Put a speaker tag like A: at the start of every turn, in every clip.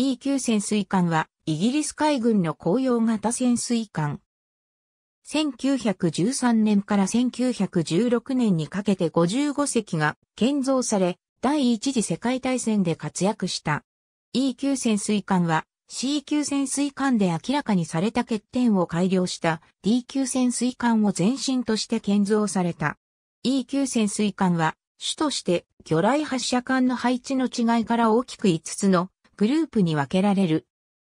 A: E 級潜水艦はイギリス海軍の公用型潜水艦。1913年から1916年にかけて55隻が建造され、第一次世界大戦で活躍した。E 級潜水艦は C 級潜水艦で明らかにされた欠点を改良した D 級潜水艦を前身として建造された。E 級潜水艦は主として魚雷発射管の配置の違いから大きく5つのグループに分けられる。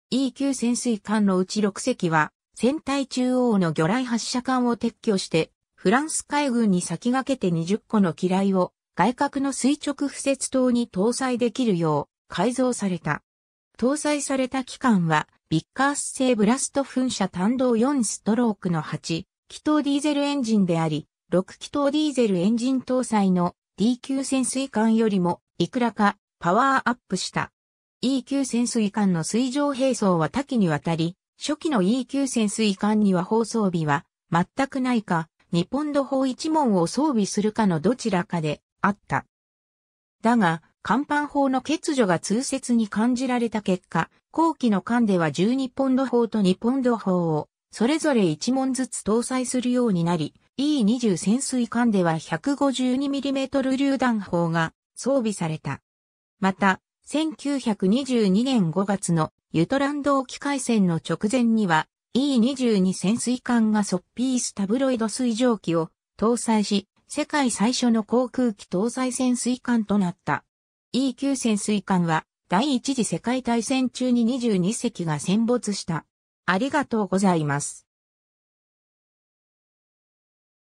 A: E 級潜水艦のうち6隻は船体中央の魚雷発射管を撤去してフランス海軍に先駆けて20個の機雷を外角の垂直不設塔に搭載できるよう改造された。搭載された機関は、ビッカース製ブラスト噴射単動4ストロークの8、気筒ディーゼルエンジンであり、6気筒ディーゼルエンジン搭載の D 級潜水艦よりも、いくらかパワーアップした。E 級潜水艦の水上並走は多岐にわたり、初期の E 級潜水艦には放送日は全くないか、日本土砲一門を装備するかのどちらかであった。だが、甲板砲の欠如が通説に感じられた結果、後期の艦では12ポンド砲と2ポンド砲をそれぞれ1門ずつ搭載するようになり、E20 潜水艦では 152mm 榴弾砲が装備された。また、1922年5月のユトランド沖海戦の直前には E22 潜水艦がソッピースタブロイド水蒸気を搭載し、世界最初の航空機搭載潜水艦となった。E 級潜水艦は第一次世界大戦中に22隻が戦没した。ありがとうございます。